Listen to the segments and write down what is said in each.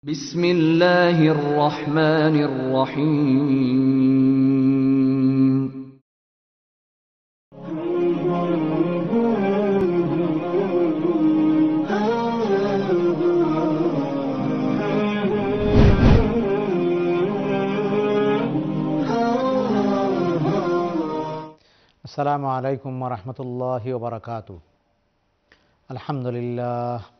بسم الله الرحمن الرحيم. السلام عليكم ورحمة الله وبركاته. الحمد لله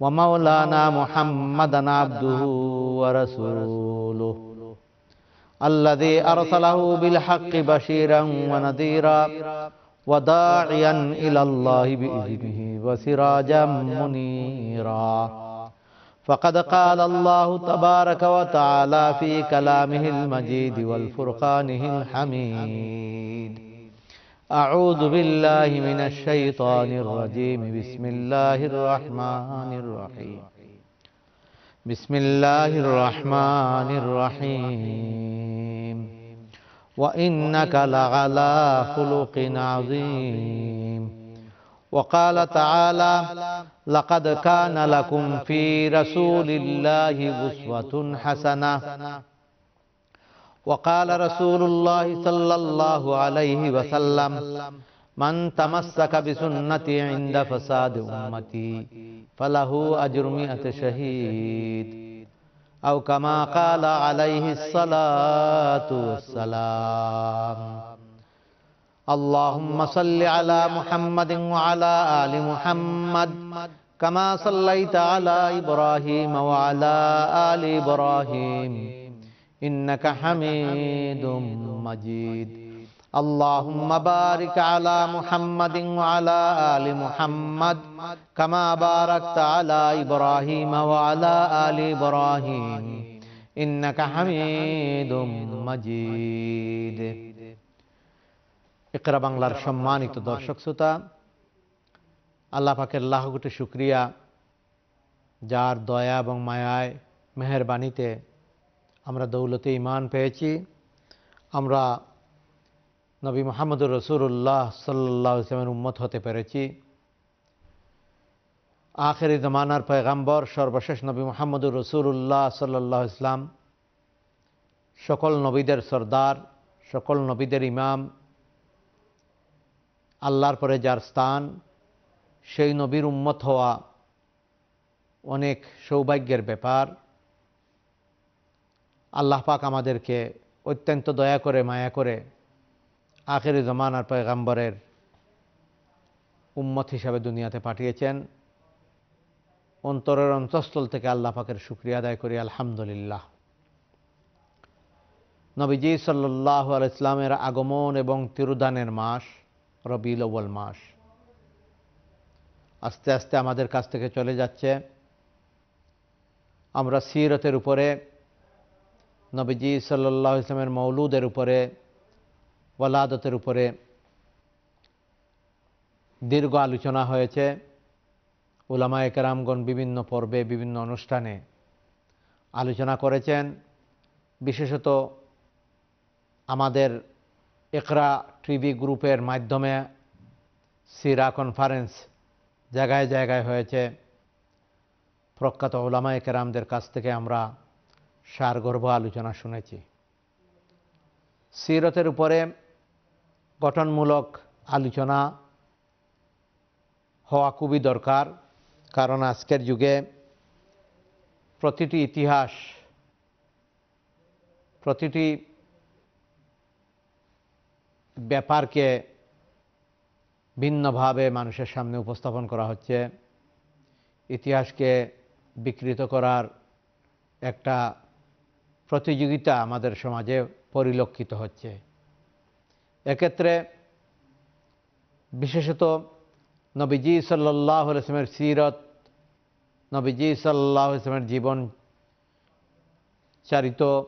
ومولانا محمدا عبده ورسوله. الذي أرسله بالحق بشيرا ونذيرا وداعيا إلى الله بإذنه وسراجا منيرا. فقد قال الله تبارك وتعالى في كلامه المجيد والفرقانه الحميد. أعوذ بالله من الشيطان الرجيم. بسم الله الرحمن الرحيم. بسم الله الرحمن الرحيم. وإنك لعلى خلق عظيم. وقال تعالى لقد كان لكم في رسول الله أسوة حسنة. وقال رسول الله صلى الله عليه وسلم من تمسك بسنتي عند فساد أمتي فله أجر مئة شهيد. أو كما قال عليه الصلاة والسلام اللهم صل على محمد وعلى آل محمد كما صليت على إبراهيم وعلى آل إبراهيم إنك حميد مجيد اللهم بارك على محمد وعلى آل محمد كما باركت على إبراهيم وعلى آل إبراهيم إنك حميد مجيد ইকরা বাংলার সম্মানিত দর্শক শ্রোতা আল্লাহ পাকের লাখ কোটি শুক্রিয়া যার দয়া এবং মায়ায় মেহরবানিতে আমরা দৌলতে ইমান পেয়েছি। আমরা নবী মোহাম্মদুর রসুল্লাহ সাল্লাহ ইসলামের উম্মত হতে পেরেছি। আখেরি জমানার পয়গাম্বর, সর্বশেষ নবী মোহাম্মদুর রসুল্লাহ সাল্লাহ ইসলাম সকল নবীদের সর্দার, সকল নবীদের ইমাম, আল্লাহর পরে যার স্থান, সেই নবীর উম্মত হওয়া অনেক সৌভাগ্যের ব্যাপার। আল্লাহ পাক আমাদেরকে অত্যন্ত দয়া করে, মায়া করে আখেরি জমানার পয়গাম্বরের উম্মত হিসাবে দুনিয়াতে পাঠিয়েছেন। অন্তরের অন্তঃস্থল থেকে আল্লাহ পাকের শুক্রিয়া আদায় করি, আলহামদুলিল্লাহ। নবীজি সাল্লাহ আল ইসলামের আগমন এবং তিরুদানের মাস রবিল ওয়াল মাস, আস্তে আস্তে আমাদের কাছ থেকে চলে যাচ্ছে। আমরা সিরতের উপরে নবীজি সাল্লাহ ইসলামের মৌলুদের উপরে, ওয়ালাদতের উপরে দীর্ঘ আলোচনা হয়েছে। উলামা একরামগণ বিভিন্ন পর্বে, বিভিন্ন অনুষ্ঠানে আলোচনা করেছেন। বিশেষত আমাদের একরা টিভি গ্রুপের মাধ্যমে সিরা কনফারেন্স জায়গায় জায়গায় হয়েছে। প্রখ্যাত ওলামা একরামদের কাছ থেকে আমরা সারগর্ভ আলোচনা শুনেছি। সিরতের উপরে গঠনমূলক আলোচনা হওয়া খুবই দরকার, কারণ আজকের যুগে প্রতিটি ইতিহাস, প্রতিটি ব্যাপারকে ভিন্নভাবে মানুষের সামনে উপস্থাপন করা হচ্ছে। ইতিহাসকে বিকৃত করার একটা প্রতিযোগিতা আমাদের সমাজে পরিলক্ষিত হচ্ছে। এক্ষেত্রে বিশেষত নবীজি সাল্লাহ ইসলামের সিরত, নবীজি সাল্লাহ ইসলামের জীবন চারিত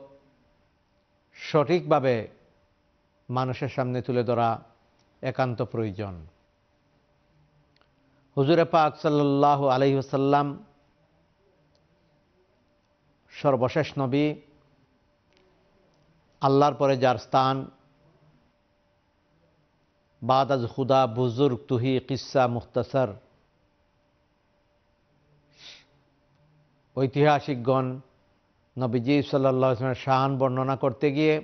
সঠিকভাবে মানুষের সামনে তুলে ধরা একান্ত প্রয়োজন। হুজুরে পাক সাল্লাহ আলহিহসাল্লাম সর্বশেষ নবী আল্লাহর পরে যার স্থান। বাদাজ খুদা বুজুর্গ তুহি কিসা মুখতাসর। ঐতিহাসিকগণ নবীজি সাল্লাহ শাহান বর্ণনা করতে গিয়ে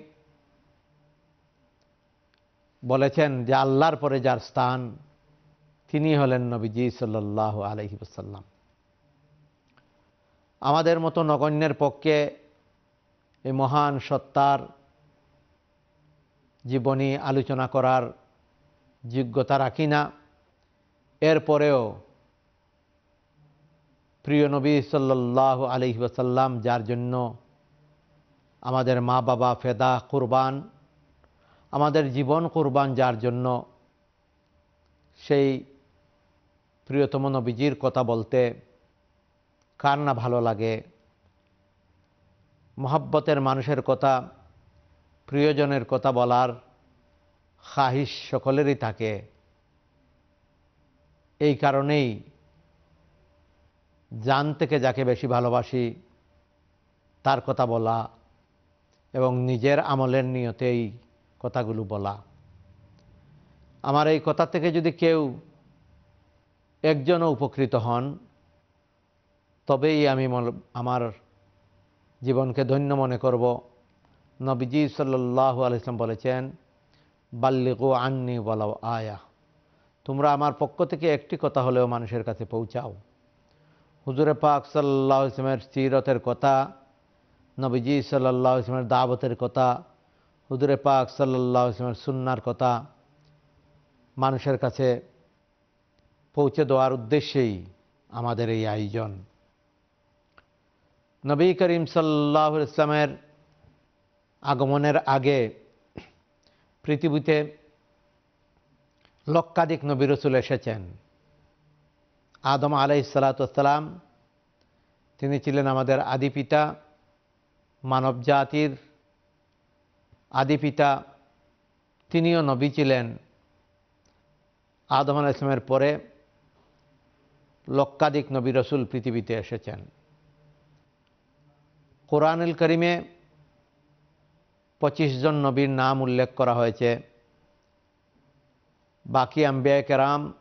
বলেছেন যে আল্লাহর পরে যার স্থান, তিনি হলেন নবীজি সাল্লাহ আলহি সাল্লাম আমাদের মতো নগণ্যের পক্ষে এই মহান সত্তার জীবনী আলোচনা করার যোগ্যতা রাখি না। এরপরেও প্রিয় নবী সাল্লাহ আলহি ওসাল্লাম যার জন্য আমাদের মা বাবা ফেদা কুরবান, আমাদের জীবন কুরবান, যার জন্য সেই প্রিয়তম নবীজির কথা বলতে কার না ভালো লাগে? মহাব্বতের মানুষের কথা প্রিয়জনের কথা বলার খাহিস সকলেরই থাকে। এই কারণেই জান থেকে যাকে বেশি ভালোবাসি, তার কথা বলা এবং নিজের আমলের নিয়তেই কথাগুলো বলা। আমার এই কথা থেকে যদি কেউ একজনও উপকৃত হন, তবেই আমি আমার জীবনকে ধন্য মনে করব। নবীজি সাল্লাহ আলাইসলাম বলেছেন, বাল্লিগো আন্নি বলাও আয়া তোমরা আমার পক্ষ থেকে একটি কথা হলেও মানুষের কাছে পৌঁছাও। হুজুরে পাক সাল্লাহ ইসলামের সিরতের কথা, নবীজি সাল্লাহ ইসলামের দাবতের কথা, হুজুরে পাক সাল্লাহ ইসলামের সুন্নার কথা মানুষের কাছে পৌঁছে দেওয়ার উদ্দেশ্যেই আমাদের এই আয়োজন। নবী করিম সাল্লাহ ইসলামের আগমনের আগে পৃথিবীতে লক্ষাধিক নবী রসুল এসেছেন। আদম আলাই সালাতাম তিনি ছিলেন আমাদের আদি পিতা, মানব জাতির আদি পিতা, তিনিও নবী ছিলেন। আদম আলাহ ইসলামের পরে লক্ষাধিক নবী রসুল পৃথিবীতে এসেছেন। কোরআনুল করিমে পঁচিশ জন নবীর নাম উল্লেখ করা হয়েছে। বাকি আম্বিয়া কেরাম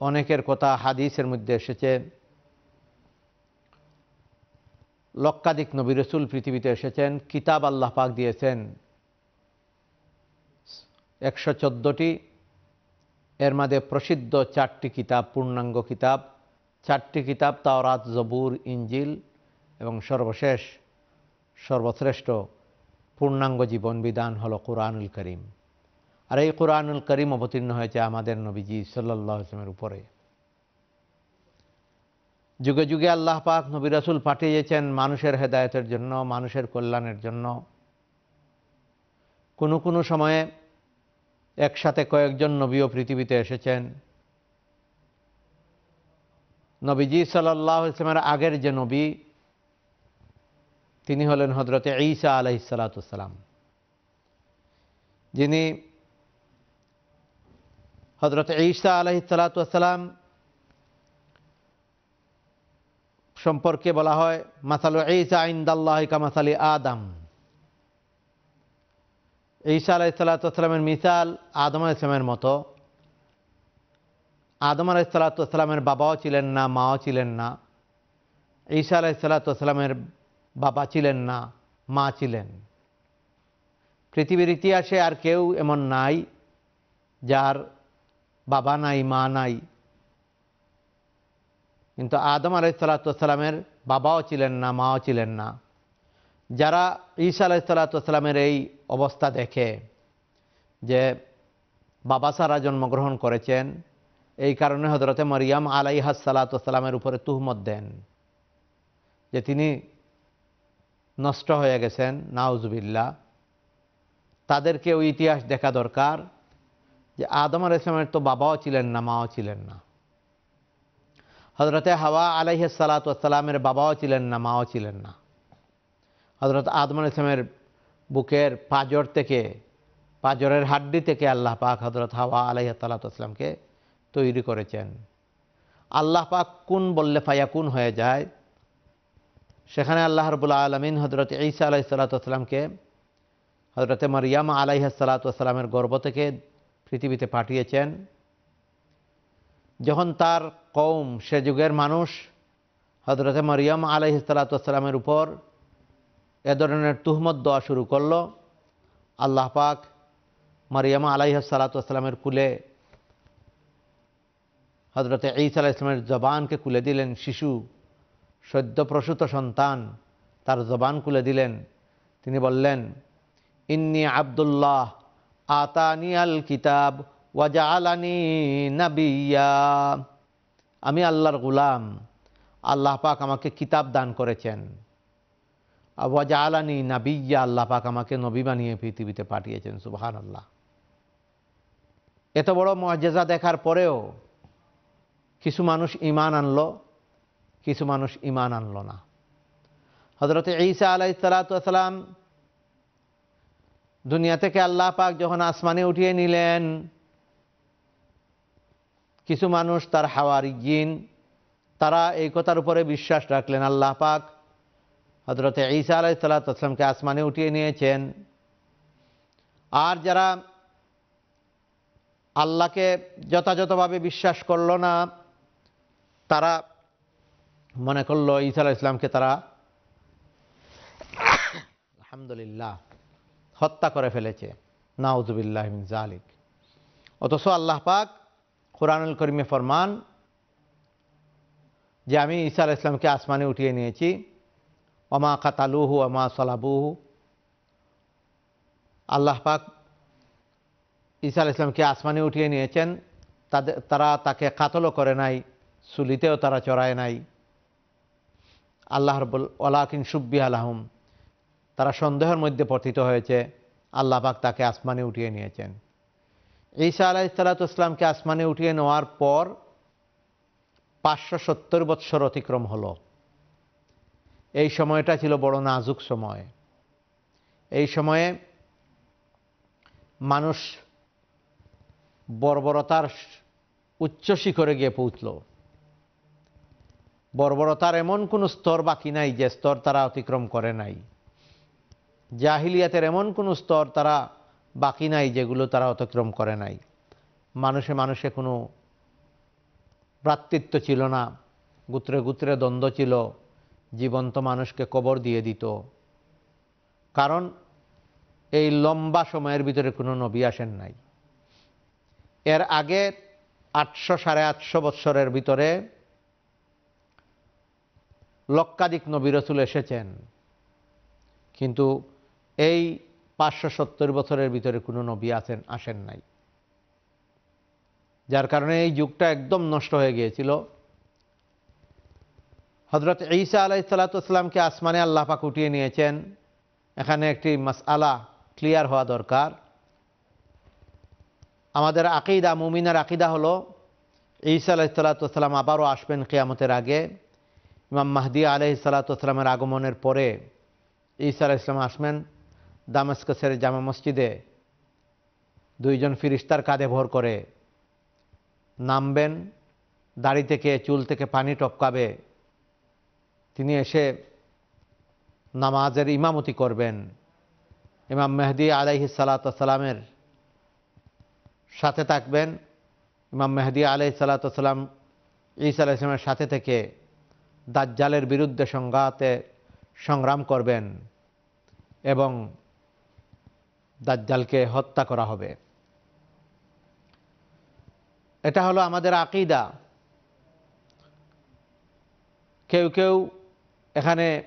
অনেকের কথা হাদিসের মধ্যে এসেছে। লক্ষাধিক নবী রসুল পৃথিবীতে এসেছেন, কিতাব আল্লাহ পাক দিয়েছেন। একশো চোদ্দোটি, এর মধ্যে প্রসিদ্ধ চারটি কিতাব, পূর্ণাঙ্গ কিতাব। চারটি কিতাব তাওরাত, জবুর ইঞ্জিল এবং সর্বশেষ, সর্বশ্রেষ্ঠ। পূর্ণাঙ্গ জীবন বিধান হল কোরআনুল করিম। আর এই কোরআনুল করিম অবতীর্ণ হয়েছে আমাদের নবীজি সাল্লাহ উপরে। যুগে যুগে আল্লাহ পাক নবী রাসুল পাঠিয়েছেন মানুষের হেদায়তের জন্য, মানুষের কল্যাণের জন্য। কোনো কোনো সময়ে একসাথে কয়েকজন নবীও পৃথিবীতে এসেছেন। নবীজি সাল্লাহ ইসলামের আগের যে নবী তিনি হলেন হজরতে ঈসা আলহিসাল্লাম যিনি হজরত ঈসা আলহিসাল্লাম সম্পর্কে বলা হয়, মাসালু ঈসা ইন্দাল্লাহ কামাসালি আদম। ঈসা আলাইসাল্লামের মিসাল আদম ইসলামের মতো। আদম আলাইসাল্লামের বাবাও ছিলেন না, মাও ছিলেন না। ঈসা আলাইসাল্লামের বাবা ছিলেন না, মা ছিলেন। পৃথিবীর ইতিহাসে আর কেউ এমন নাই যার বাবা নাই, মা নাই। কিন্তু আদম আলাইসাল্লামের বাবাও ছিলেন না, মাও ছিলেন না। যারা ঈসা আলাইসাল্লামের এই অবস্থা দেখে যে বাবা সারা জন্মগ্রহণ করেছেন, এই কারণে হজরতে মরিয়াম আলাইহাসাল্লাতামের উপরে তুহমত দেন যে তিনি নষ্ট হয়ে গেছেন নাউজবিল্লা তাদেরকে ওই ইতিহাস দেখা দরকার যে আদম আল ইসলামের তো বাবাও ছিলেন না, মাও ছিলেন না। হজরতে হাওয়া আলাইহাসাল্লাতামের বাবাও ছিলেন না, মাও ছিলেন না। হজরত আদম আলাইহিস ইসলামের বুকের পাজর থেকে, পাজরের হাড্ডি থেকে আল্লাহ পাক হজরত হাওয়া আলাইহ তালাতামকে তৈরি করেছেন। আল্লাহ পাক কোন বললে ফায়াকুন হয়ে যায়? সেখানে আল্লাহ রবুল্লা আলমিন হজরত ঈসা আলাহি সাল্লাতামকে হজরতে মারিয়াম আলাইহ সাল্লাতামের গর্ব থেকে পৃথিবীতে পাঠিয়েছেন। যখন তার কৌম সে যুগের মানুষ হজরতে মারিয়াম আলাইহ সাল্লাতামের উপর এ ধরনের তুহমত দেওয়া শুরু করল, আল্লাহ পাক মারিয়াম আলাইহ সাল্লাতামের কুলে হজরতে ঈসা আলাহ ইসলামের জবানকে কুলে দিলেন শিশু সদ্য প্রসূত সন্তান তার জবান খুলে দিলেন। তিনি বললেন, ইন্নি আবদুল্লাহ আতানি আল কিতাব ওয়াজা আলানি নাবিয়া। আমি আল্লাহর গুলাম, আল্লাহ পাক আমাকে কিতাব দান করেছেন। ওয়াজা আলানি নাবিয়া, আল্লাহ পাক আমাকে নবী বানিয়ে পৃথিবীতে পাঠিয়েছেন সুবাহান আল্লাহ এত বড় মজেজা দেখার পরেও কিছু মানুষ ইমান আনলো কিছু মানুষ ইমান আনল না। হজরত ঈসা আলাই সালাতাম দুনিয়া থেকে আল্লাহ পাক যখন আসমানে উঠিয়ে নিলেন, কিছু মানুষ তার হাওয়ারিজিন তারা এই কথার উপরে বিশ্বাস রাখলেন। আল্লাহ পাক হজরত ঈসা আলাই সালাতামকে আসমানে উঠিয়ে নিয়েছেন। আর যারা আল্লাহকে যথাযথভাবে বিশ্বাস করল না, তারা মনে করল ঈসা ইসলামকে তারা আলহামদুলিল্লাহ হত্যা করে ফেলেছে। নাউজুবিল্লাহ জালিক অথচ আল্লাহ পাক কোরআনুল করিমে ফরমান যে আমি ঈসা আলাহ ইসলামকে আসমানে উঠিয়ে নিয়েছি অমা কাতালুহু অমা সালাবুহু। আল্লাহ পাক ঈসা আলাহ ইসলামকে আসমানে উঠিয়ে নিয়েছেন, তাদের তারা তাকে কাতলও করে নাই, সুলিতেও তারা চড়ায় নাই। আল্লাহ রব্বুল ওলাকিন সুব্বি আলাহম তারা সন্দেহের মধ্যে পতিত হয়েছে, আল্লাহ পাক তাকে আসমানে উঠিয়ে নিয়েছেন। ঈসা আলাহ ইসালাতামকে আসমানে উঠিয়ে নেওয়ার পর পাঁচশো সত্তর বৎসর অতিক্রম হলো। এই সময়টা ছিল বড় নাজুক সময়। এই সময়ে মানুষ বর্বরতার উচ্চ শিখরে গিয়ে পৌঁছল। বর্বরতার এমন কোনো স্তর বাকি নাই যে স্তর তারা অতিক্রম করে নাই। জাহিলিয়াতের এমন কোনো স্তর তারা বাকি নাই যেগুলো তারা অতিক্রম করে নাই। মানুষে মানুষে কোনো ভ্রাতৃত্ব ছিল না, গুত্রে গুত্রে দ্বন্দ্ব ছিল, জীবন্ত মানুষকে কবর দিয়ে দিত। কারণ এই লম্বা সময়ের ভিতরে কোনো নবী আসেন নাই। এর আগে আটশো সাড়ে আটশো বৎসরের ভিতরে লক্ষাধিক নবী রসুল এসেছেন। কিন্তু এই পাঁচশো সত্তর বছরের ভিতরে কোনো নবী আসেন আসেন নাই। যার কারণে এই যুগটা একদম নষ্ট হয়ে গিয়েছিল। হজরত ঈসা আলাই সাল্লাতামকে আসমানে আল্লাহ পাক উঠিয়ে নিয়েছেন। এখানে একটি মাসআলা ক্লিয়ার হওয়া দরকার। আমাদের আকিদা, মুমিনের আকিদা হলো, ঈসা সাল্লাতাম আবারও আসবেন কেয়ামতের আগে। ইমাম মাহদি আলহ সাল্লাতামের আগমনের পরে ঈসা আলাহ ইসলাম আসবেন দামাস্কাসের জামা মসজিদে। দুইজন ফিরিস্তার কাঁধে ভর করে নামবেন, দাড়ি থেকে, চুল থেকে পানি টপকাবে। তিনি এসে নামাজের ইমামতি করবেন। ইমাম মেহদি আলাইহি সালাতামের সাথে থাকবেন। ইমাম মেহদি আলাইহি সালাতাম ঈসা আলাহ ইসলামের সাথে থেকে দাজ্জালের বিরুদ্ধে সংঘাতে সংগ্রাম করবেন এবং দাজ্জালকে হত্যা করা হবে। এটা হলো আমাদের আকিদা। কেউ কেউ এখানে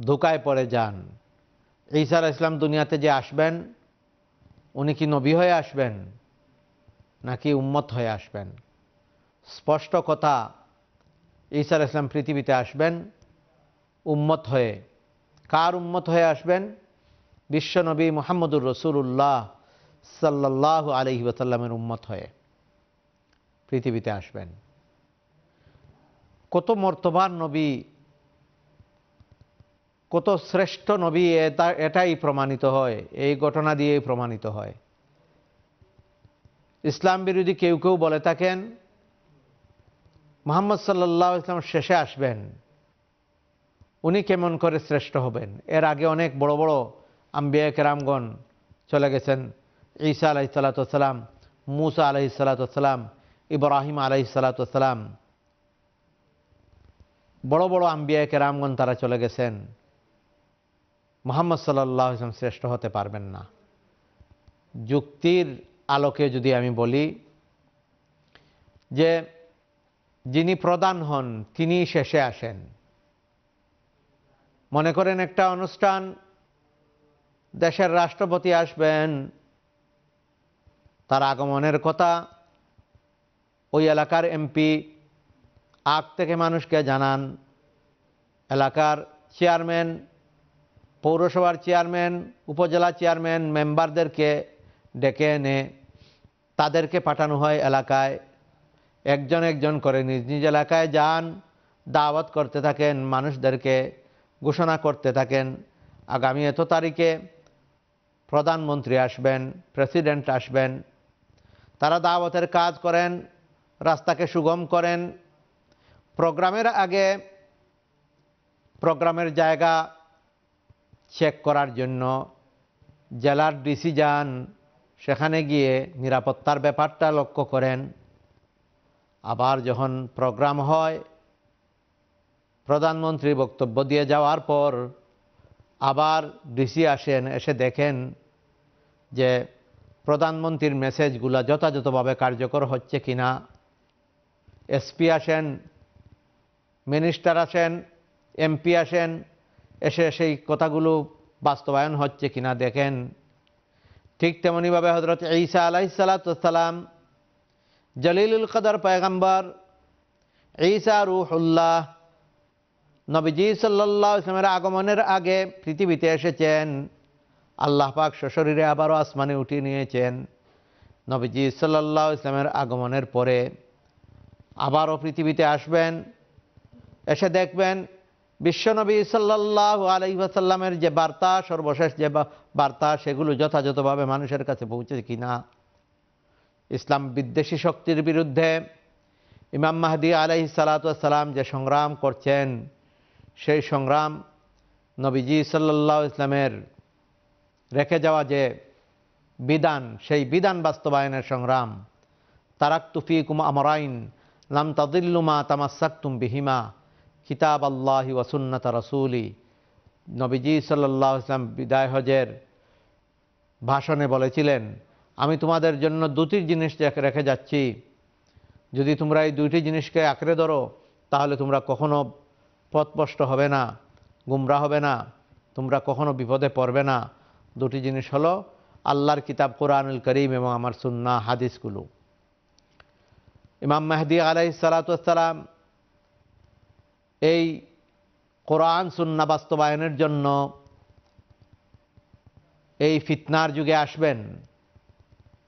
ধোকায় পড়ে যান। ঈসা আলাহ ইসলাম দুনিয়াতে যে আসবেন, উনি কি নবী হয়ে আসবেন নাকি উম্মত হয়ে আসবেন? স্পষ্ট কথা ঈসা ইসলাম পৃথিবীতে আসবেন, উম্মত হয়ে। কার উম্মত হয়ে আসবেন? বিশ্বনবী মোহাম্মদুর রসুল্লাহ সাল্লাহ আলহি ওসাল্লামের উম্মত হয়ে পৃথিবীতে আসবেন। কত মর্তবান নবী, কত শ্রেষ্ঠ নবী, এটা, এটাই প্রমাণিত হয়, এই ঘটনা দিয়েই প্রমাণিত হয়। ইসলাম বিরোধী কেউ কেউ বলে থাকেন মোহাম্মদ সাল্লাহ ইসলাম শেষে আসবেন। উনি কেমন করে শ্রেষ্ঠ হবেন? এর আগে অনেক বড় বড় আম্বিয়া কেরামগণ চলে গেছেন। ঈসা আলাহি সাল্লাতাম মুসা আলহি সাল্লাতাম ইব্রাহিম আলহি সাল্লাতাম বড় বড় আম্বিয়া কেরামগণ তারা চলে গেছেন। মোহাম্মদ সাল্লাহ ইসলাম শ্রেষ্ঠ হতে পারবেন না। যুক্তির আলোকে যদি আমি বলি যে যিনি প্রদান হন তিনি শেষে আসেন। মনে করেন একটা অনুষ্ঠান, দেশের রাষ্ট্রপতি আসবেন, তার আগমনের কথা, ওই এলাকার এমপি আগ থেকে মানুষকে জানান। এলাকার চেয়ারম্যান, পৌরসভার চেয়ারম্যান, উপজেলা চেয়ারম্যান, মেম্বারদেরকে ডেকে এনে তাদেরকে পাঠানো হয় এলাকায়। একজন একজন করে নিজ নিজ এলাকায় যান, দাওয়াত করতে থাকেন, মানুষদেরকে ঘোষণা করতে থাকেন। আগামী এত তারিখে প্রধানমন্ত্রী আসবেন, প্রেসিডেন্ট আসবেন। তারা দাওয়াতের কাজ করেন, রাস্তাকে সুগম করেন। প্রোগ্রামের আগে প্রোগ্রামের জায়গা চেক করার জন্য জেলার ডিসি যান, সেখানে গিয়ে নিরাপত্তার ব্যাপারটা লক্ষ্য করেন। আবার যখন প্রোগ্রাম হয়, প্রধানমন্ত্রী বক্তব্য দিয়ে যাওয়ার পর আবার ডিসি আসেন, এসে দেখেন যে প্রধানমন্ত্রীর মেসেজগুলো যথাযথভাবে কার্যকর হচ্ছে কিনা। এসপি আসেন, মিনিস্টার আসেন, এমপি আসেন, এসে সেই কথাগুলো বাস্তবায়ন হচ্ছে কিনা দেখেন। ঠিক তেমনইভাবে হজরত ঈসা আলাইসালাতাম জলিলুল কদর পয়গম্বর, ঈসা রুহুল্লাহ, নবীজি সাল্লাহ ইসলামের আগমনের আগে পৃথিবীতে এসেছেন। আল্লাহ পাক সশরীরে আবারও আসমানে উঠিয়ে নিয়েছেন। নবীজি সাল্লাহ ইসলামের আগমনের পরে আবারও পৃথিবীতে আসবেন। এসে দেখবেন বিশ্বনবী সাল্লাহ আলহিহাসাল্লামের যে বার্তা, সর্বশেষ যে বার্তা, সেগুলো যথাযথভাবে মানুষের কাছে পৌঁছেছে কিনা। ইসলাম বিদ্বেষী শক্তির বিরুদ্ধে ইমাম মাহদি আলহি সালাতাম যে সংগ্রাম করছেন, সেই সংগ্রাম নবীজি সাল্লাহ ইসলামের রেখে যাওয়া যে বিধান, সেই বিধান বাস্তবায়নের সংগ্রাম, তারাক তুফিকুম আমরাইন, লাম তাদিল্লুমা তামাসাক্তুম বিহিমা, কিতাব আল্লাহি ওয়াসুন্নত রসুলি। নবীজি সাল্লাহ ইসলাম বিদায় হজের ভাষণে বলেছিলেন আমি তোমাদের জন্য দুটি জিনিস রেখে যাচ্ছি। যদি তোমরা এই দুইটি জিনিসকে আঁকড়ে ধরো, তাহলে তোমরা কখনো পথভ্রষ্ট হবে না, গুমরা হবে না, তোমরা কখনো বিপদে পড়বে না। দুটি জিনিস হলো আল্লাহর কিতাব কোরআনুল করিম এবং আমার সুন্না হাদিসগুলো। ইমাম মেহদি আলাই সালাতাম এই কোরআন সুন্না বাস্তবায়নের জন্য এই ফিতনার যুগে আসবেন।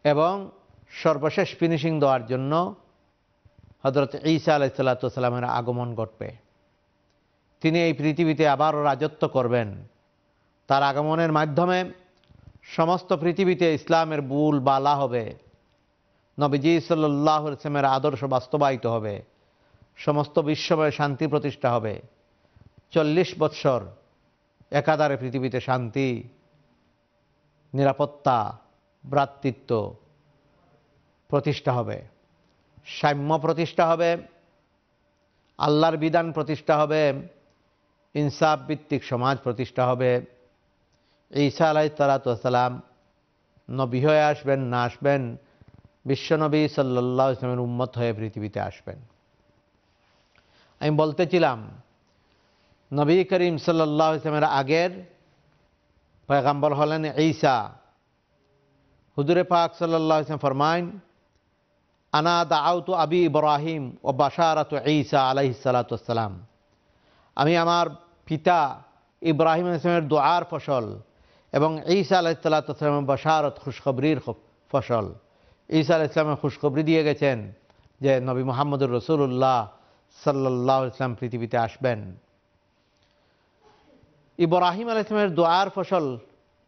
এবং সর্বশেষ ফিনিশিং দেওয়ার জন্য হজরত ঈসা আলাইসাল্লাতামের আগমন ঘটবে। তিনি এই পৃথিবীতে আবারও রাজত্ব করবেন। তার আগমনের মাধ্যমে সমস্ত পৃথিবীতে ইসলামের বুল বালা হবে। নবীজি সাল্লাহ ইসলামের আদর্শ বাস্তবায়িত হবে। সমস্ত বিশ্বময় শান্তি প্রতিষ্ঠা হবে। চল্লিশ বৎসর একাধারে পৃথিবীতে শান্তি, নিরাপত্তা ভ্রাতৃত্ব প্রতিষ্ঠা হবে। সাম্য প্রতিষ্ঠা হবে। আল্লাহর বিধান প্রতিষ্ঠা হবে। ইনসাফ ভিত্তিক সমাজ প্রতিষ্ঠা হবে। ঈসা আলাই তালাতাম নবী হয়ে আসবেন, না আসবেন, বিশ্বনবী সাল্লাহ ইসলামের উম্মত হয়ে পৃথিবীতে আসবেন। আমি বলতেছিলাম নবী করিম সাল্লাহ ইসলামের আগের পয়গাম্বর হলেন ঈসা। হুজুরে পাক সাল্লাহ ইসলাম ফরমাইন, আনা দাউতু আবি ইব্রাহিম ও বাসারাত ঈসা আলাহি সালাতাম আমি আমার পিতা ইব্রাহিম ইসলামের দোয়ার ফসল এবং ঈসা আলাহ সাল্লাতামের বাসারত খুশখবরির ফসল। ঈসা আলাহ ইসলামের খুশখবরি দিয়ে গেছেন যে নবী মোহাম্মদুর রসুল্লাহ সাল্লাহ ইসলাম পৃথিবীতে আসবেন। ইব্রাহিম আল ইসলামের দোয়ার ফসল,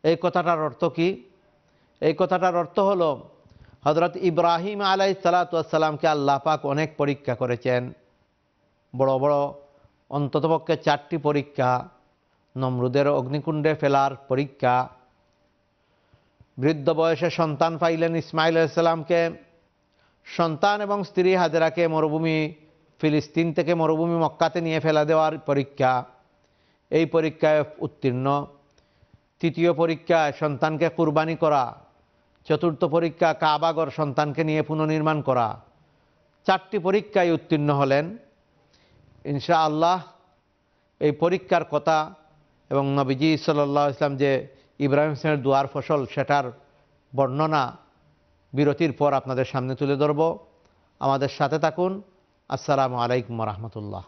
এই কথাটার অর্থ কি? এই কথাটার অর্থ হলো হজরত ইব্রাহিম আলাই সালাতামকে আল্লাহ পাক অনেক পরীক্ষা করেছেন। বড় বড় অন্ততপক্ষে চারটি পরীক্ষা, নমরুদের অগ্নিকুণ্ডে ফেলার পরীক্ষা, বৃদ্ধ বয়সে সন্তান পাইলেন ইসমাইল আলাইসাল্লামকে সন্তান এবং স্ত্রী হাজেরাকে মরুভূমি ফিলিস্তিন থেকে মরুভূমি মক্কাতে নিয়ে ফেলা দেওয়ার পরীক্ষা। এই পরীক্ষায় উত্তীর্ণ। তৃতীয় পরীক্ষায় সন্তানকে কুরবানি করা চতুর্থ পরীক্ষা কাবাগর সন্তানকে নিয়ে পুনর্নির্মাণ করা। চারটি পরীক্ষায় উত্তীর্ণ হলেন। ইনশা আল্লাহ এই পরীক্ষার কথা এবং নবীজি সাল্লাহ ইসলাম যে ইব্রাহিম ইসলামের দুয়ার ফসল সেটার বর্ণনা বিরতির পর আপনাদের সামনে তুলে ধরব। আমাদের সাথে থাকুন। আসসালামু আলাইকুম রহমতুল্লাহ।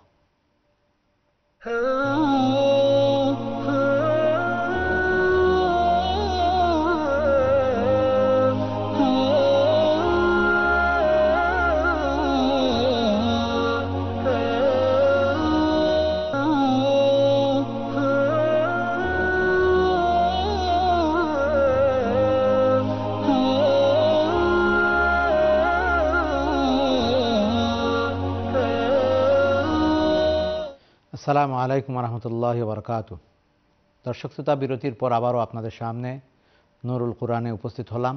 আসসালামু আলাইকুম রহমতুল্লাহ বরকাত দর্শক শ্রোতা, বিরতির পর আবারও আপনাদের সামনে নুরুল কোরআনে উপস্থিত হলাম।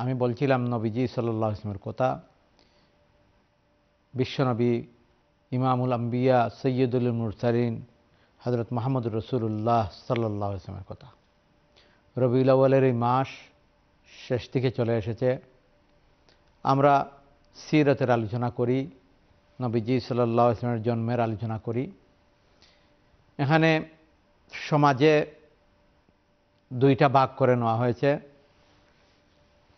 আমি বলছিলাম, নবীজি সাল্লাহ ইসলামের কথা, বিশ্বনবী ইমামুল আম্বিয়া সৈয়দুল মুরসালিন হজরত মাহমুদ রসুল্লাহ সাল্লাহ ইসলামের কথা। রবিউল এই মাস শেষ দিকে চলে এসেছে। আমরা সিরতের আলোচনা করি নবীজি সাল্লাহ ইসলামের জন্মের আলোচনা করি। এখানে সমাজে দুইটা ভাগ করে নেওয়া হয়েছে।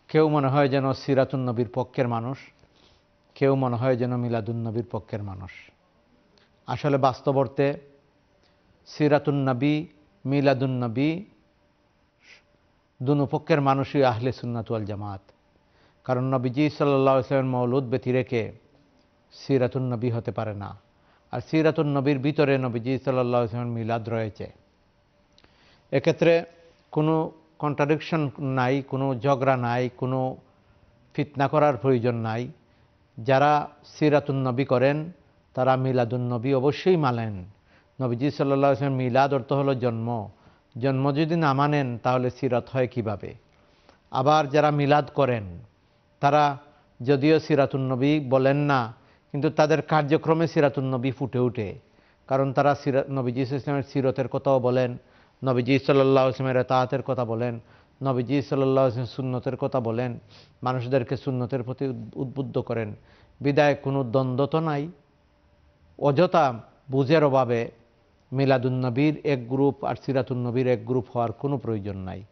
কেউ মনে হয় যেন সিরাতুন নবীর পক্ষের মানুষ, কেউ মনে হয় যেন মিলাদুন নবীর পক্ষের মানুষ। আসলে বাস্তব অর্থে সিরাতুন নবী, মিলাদুন নবী দুনো পক্ষের মানুষই আহলে সুন্নাতুয়াল জামাত। কারণ নবীজি সাল্লাহ ইসলামের মৌলুদ ব্যতি রেখে সিরাতুন নবী হতে পারে না। আর সিরাতুন নবীর ভিতরে নবীজি সাল্লাহ ইসলামের মিলাদ রয়েছে। এক্ষেত্রে কোনো কন্ট্রাডিকশন নাই, কোনো ঝগড়া নাই, কোনো ফিতনা করার প্রয়োজন নাই। যারা সিরাতুন নবী করেন, তারা মিলাদুন নবী অবশ্যই মানেন। নবীজি সাল্লাহ ইসলামের মিলাদ অর্থ হলো জন্ম। জন্ম যদি না মানেন, তাহলে সিরাত হয় কীভাবে? আবার যারা মিলাদ করেন, তারা যদিও সিরাতুন নবী বলেন না কিন্তু তাদের কার্যক্রমে সিরাতুন নবী ফুটে উঠে। কারণ তারা সিরা নবীজি ইসলামের সিরতের কথাও বলেন, নবীজি সাল্লাহ ইসলামের এতাহাতের কথা বলেন, নবীজি সাল্লাহ ইসলাম সুন্নতের কথা বলেন, মানুষদেরকে সুন্নতের প্রতি উদ্বুদ্ধ করেন। বিদায় কোনো দ্বন্দ্ব তো নাই। অযথা বুঝের অভাবে মিলাদুন্নবীর এক গ্রুপ আর সিরাতুন্নবীর এক গ্রুপ হওয়ার কোনো প্রয়োজন নাই।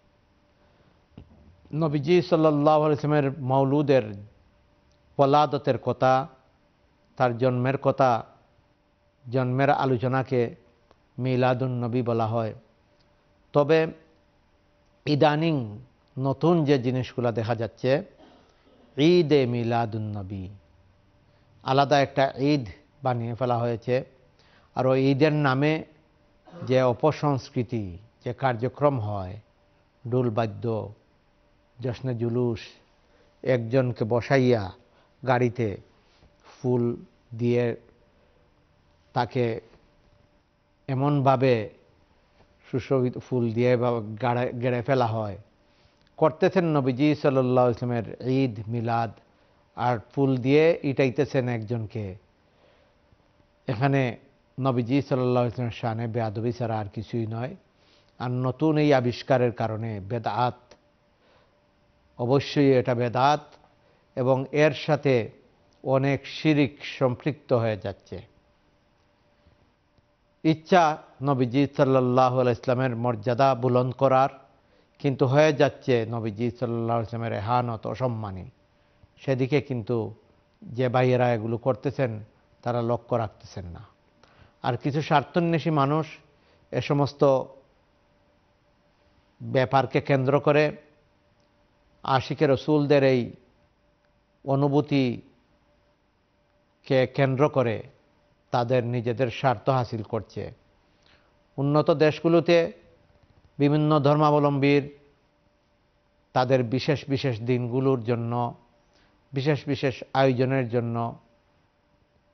নবীজি সাল্লাহ ইসলামের মৌলুদের পলাদতের কথা তার জন্মের কথা, জন্মের আলোচনাকে মিলাদুন নবী বলা হয়। তবে ইদানিং নতুন যে জিনিসগুলো দেখা যাচ্ছে, ঈদ এ মিলাদুন নবী। আলাদা একটা ঈদ বানিয়ে ফেলা হয়েছে। আর ওই ঈদের নামে যে অপসংস্কৃতি, যে কার্যক্রম হয়, ডুল বাদ্য, জশ্নে জুলুস, একজনকে বসাইয়া গাড়িতে ফুল দিয়ে তাকে এমনভাবে সুশোভিত ফুল দিয়ে বা গাড়ে, গেড়ে ফেলা হয়। করতেছেন নবীজি সাল্লাহ ইসলামের ঈদ মিলাদ আর ফুল দিয়ে ইটাইতেছেন একজনকে। এখানে নবীজি সাল্লাহ ইসলামের শানে বেয়াদবি ছাড়া আর কিছুই নয়। আর নতুন এই আবিষ্কারের কারণে বেদাত, অবশ্যই এটা বেদাত এবং এর সাথে অনেক শিরিক সম্পৃক্ত হয়ে যাচ্ছে। ইচ্ছা নবীজি সাল্লাহ ইসলামের মর্যাদা বুলন্দ করার, কিন্তু হয়ে যাচ্ছে নবীজি সাল্লাহ ইসলামের এহানত অসম্মানী। সেদিকে কিন্তু যে ভাইয়েরা এগুলো করতেছেন, তারা লক্ষ্য রাখতেছেন না। আর কিছু স্বার্থন্বেষী মানুষ এ সমস্ত ব্যাপারকে কেন্দ্র করে আশিকের রসুলদের এই অনুভূতিকে কেন্দ্র করে তাদের নিজেদের স্বার্থ হাসিল করছে। উন্নত দেশগুলোতে বিভিন্ন ধর্মাবলম্বীর তাদের বিশেষ বিশেষ দিনগুলোর জন্য, বিশেষ বিশেষ আয়োজনের জন্য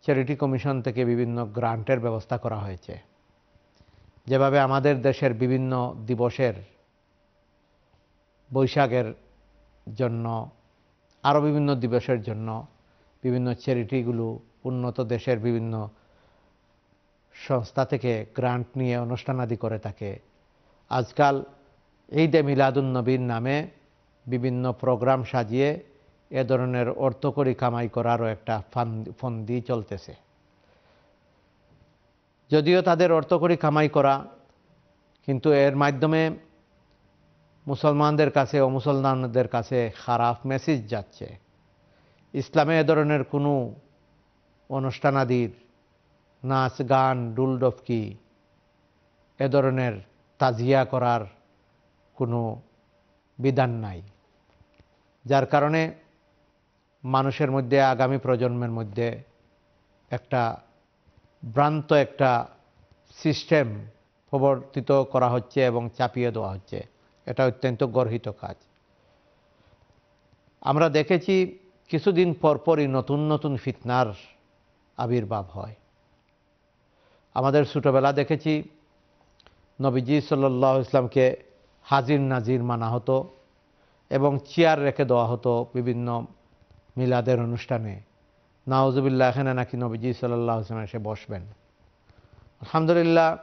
চ্যারিটি কমিশন থেকে বিভিন্ন গ্রান্টের ব্যবস্থা করা হয়েছে। যেভাবে আমাদের দেশের বিভিন্ন দিবসের বৈশাখের জন্য, আরও বিভিন্ন দিবসের জন্য বিভিন্ন চ্যারিটিগুলো উন্নত দেশের বিভিন্ন সংস্থা থেকে গ্রান্ট নিয়ে অনুষ্ঠানাদি করে থাকে। আজকাল ঈদে মিলাদুন নবীর নামে বিভিন্ন প্রোগ্রাম সাজিয়ে এ ধরনের অর্থকরী কামাই করারও একটা ফন্দি চলতেছে। যদিও তাদের অর্থকরী কামাই করা, কিন্তু এর মাধ্যমে মুসলমানদের কাছে ও মুসলমানদের কাছে খারাপ মেসেজ যাচ্ছে। ইসলামে এ ধরনের কোনো অনুষ্ঠানাদির, নাচ, গান ডুলডফকি এ ধরনের তাজিয়া করার কোনো বিধান নাই। যার কারণে মানুষের মধ্যে, আগামী প্রজন্মের মধ্যে একটা ভ্রান্ত একটা সিস্টেম প্রবর্তিত করা হচ্ছে এবং চাপিয়ে দেওয়া হচ্ছে। এটা অত্যন্ত গর্হিত কাজ। আমরা দেখেছি কিছুদিন পরপরই নতুন নতুন ফিতনার আবির্ভাব হয়। আমাদের ছোটোবেলা দেখেছি নবীজি সাল্লাহ ইসলামকে হাজির নাজির মানা হতো এবং চেয়ার রেখে দেওয়া হতো বিভিন্ন মিলাদের অনুষ্ঠানে। নাওজুবিল্লাহ এখানে নাকি নবীজি সাল্লাহ ইসলাম এসে বসবেন। আলহামদুলিল্লাহ,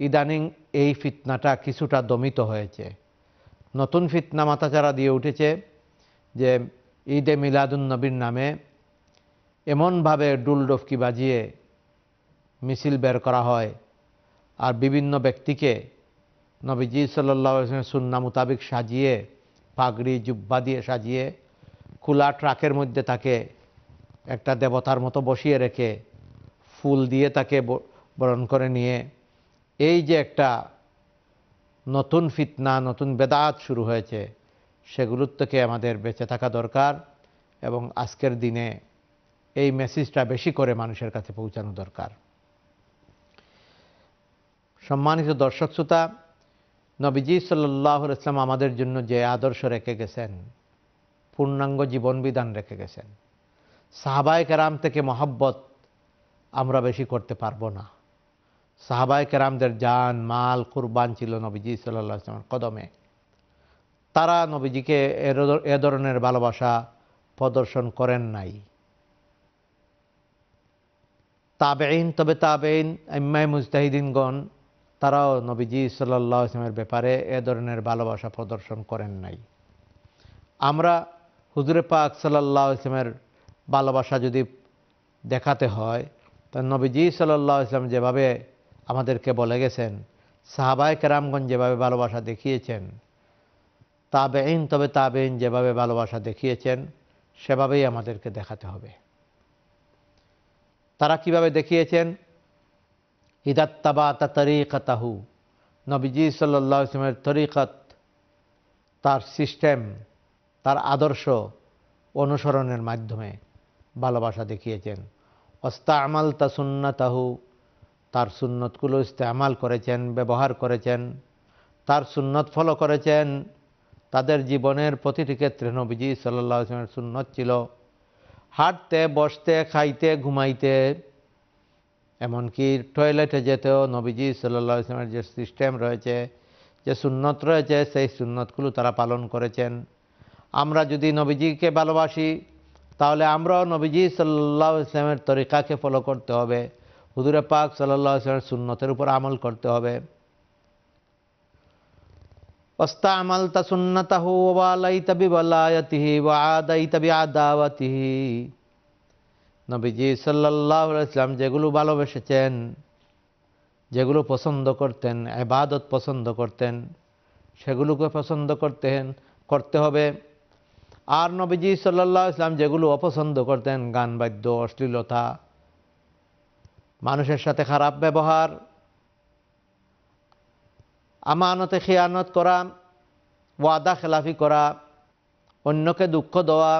ইদানিং এই ফিতনাটা কিছুটা দমিত হয়েছে। নতুন ফিতনা মাথাচারা দিয়ে উঠেছে যে ঈদে মিলাদুন নবীর নামে এমনভাবে ডুলডফকি বাজিয়ে মিছিল বের করা হয় আর বিভিন্ন ব্যক্তিকে নবীজি সাল্লাহ সুন্না মোতাবিক সাজিয়ে, পাগড়ি, জুব্বা দিয়ে সাজিয়ে, খোলা ট্রাকের মধ্যে তাকে একটা দেবতার মতো বসিয়ে রেখে ফুল দিয়ে তাকে বরণ করে নিয়ে এই যে একটা নতুন ফিতনা, নতুন বেদাত শুরু হয়েছে সেগুলোর থেকে আমাদের বেঁচে থাকা দরকার এবং আজকের দিনে এই মেসেজটা বেশি করে মানুষের কাছে পৌঁছানো দরকার। সম্মানিত দর্শক শ্রোতা, নবীজি সাল্লাহ ইসলাম আমাদের জন্য যে আদর্শ রেখে গেছেন, পূর্ণাঙ্গ জীবন বিধান রেখে গেছেন, সাহাবায় কেরাম থেকে মহাব্বত আমরা বেশি করতে পারব না। সাহাবায় কেরামদের জান, মাল, কুরবান ছিল নবীজি সাল্লাহ ইসলামের কদমে। তারা নবীজিকে এ ধরনের ভালোবাসা প্রদর্শন করেন নাই। তাবেইন তবে তাবেইন ইম্মাই মুজতাহিদিনগণ, তারাও নবীজি সাল্লাহ ইসলামের ব্যাপারে এ ধরনের ভালোবাসা প্রদর্শন করেন নাই। আমরা হুজুরে পাক সাল্লাহ ইসলামের ভালোবাসা যদি দেখাতে হয়, তা নবীজি সাল্লাহ ইসলাম যেভাবে আমাদেরকে বলে গেছেন, সাহাবায় কেরামগঞ্জ যেভাবে ভালোবাসা দেখিয়েছেন তাবেইন তবে তাবেইন যেভাবে ভালোবাসা দেখিয়েছেন, সেভাবেই আমাদেরকে দেখাতে হবে। তারা কীভাবে দেখিয়েছেন? ইদাত্তাবা তা তরিকতাহু। নবীজি সাল্লাহ ইসলামের তরিকত, তার সিস্টেম, তার আদর্শ অনুসরণের মাধ্যমে ভালোবাসা দেখিয়েছেন। অস্তা আমাল তা সুন্নাতাহু, তার সুন্নতগুলো ইস্তেমাল করেছেন, ব্যবহার করেছেন, তার সুন্নত ফলো করেছেন তাদের জীবনের প্রতিটি ক্ষেত্রে নবীজি সাল্লাহ ইসলামের সুন্নত ছিল। হাঁটতে, বসতে, খাইতে, ঘুমাইতে, এমনকি টয়লেটে যেতেও নবীজি সাল্লাহ ইসলামের যে সিস্টেম রয়েছে, যে সুন্নত রয়েছে, সেই সুন্নতগুলো তারা পালন করেছেন। আমরা যদি নবীজিকে ভালোবাসি, তাহলে আমরাও নবীজি সাল্লাহ ইসলামের তরিকাকে ফলো করতে হবে। হুদুরে পাক সাল্লাহ ইসলামের সুন্নতের উপর আমল করতে হবে। واستعملت سنته وواليت بولايته وعاديت بعداوته নবীজি সাল্লাহ ইসলাম যেগুলো ভালোবেসেছেন যেগুলো পছন্দ করতেন এবাদত পছন্দ করতেন সেগুলোকে পছন্দ করতেন করতে হবে আর নবীজি সাল্লাহ ইসলাম যেগুলো অপছন্দ করতেন গান বাদ্য অশ্লীলতা মানুষের সাথে খারাপ ব্যবহার আমানতে খেয়ানত করা, ওয়াদা খেলাফি করা, অন্যকে দুঃখ দেওয়া,